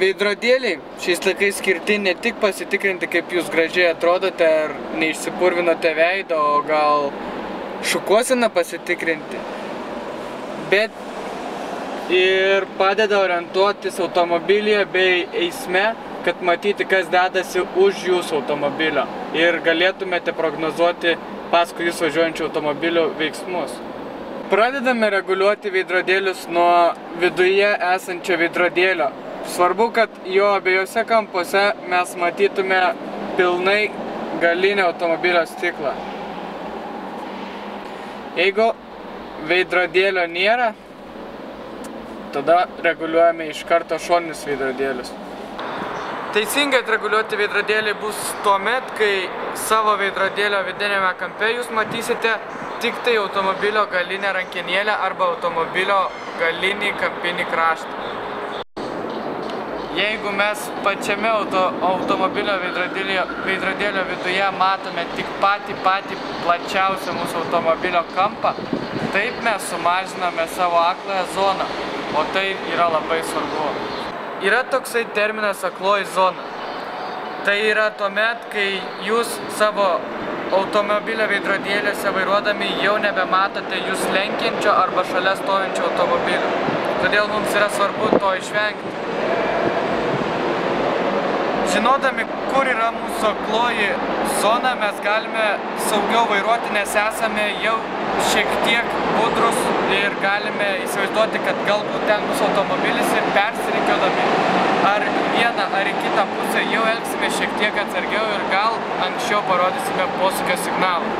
veidrodėliai šiais laikais skirti ne tik pasitikrinti, kaip jūs gražiai atrodote ar neišsipurvinote veidą, o gal šukuosiną pasitikrinti, bet ir padeda orientuotis automobilyje bei eisme, kad matyti, kas dedasi už jūsų automobilio ir galėtumėte prognozuoti paskui jūs važiuojančių automobilių veiksmus. Pradedame reguliuoti veidrodėlius nuo viduje esančio veidrodėlio. Svarbu, kad jo abiejose kampuose mes matytume pilnai galinį automobilio stiklą. Jeigu veidrodėlio nėra, tada reguliuojame iš karto šoninius veidrodėlius. Teisingai atreguliuoti veidrodėlį bus tuo met, kai savo veidrodėlio vidinėme kampe jūs matysite tik tai automobilio galinę rankenėlę arba automobilio galinį kampinį kraštą. Jeigu mes pačiame auto, automobilio veidrodėlio, veidrodėlio viduje matome tik patį patį plačiausią mūsų automobilio kampą, taip mes sumažiname savo akląją zoną, o tai yra labai svarbu. Yra toksai terminas akloji zona. Tai yra tuomet, kai jūs savo automobilio veidrodėlėse vairuodami jau nebematote jūs lenkiančio arba šalia stovinčio automobilio. Todėl mums yra svarbu to išvengti. Žinodami, kur yra mūsų akloji zona, mes galime saugiau vairuoti, nes esame jau šiek tiek budrus ir galime įsivaizduoti, kad galbūt ten bus automobilis ir persirikiodami ar vieną ar į kitą pusę jau elgsime šiek tiek atsargiau ir gal anksčiau parodysime posūkio signalą.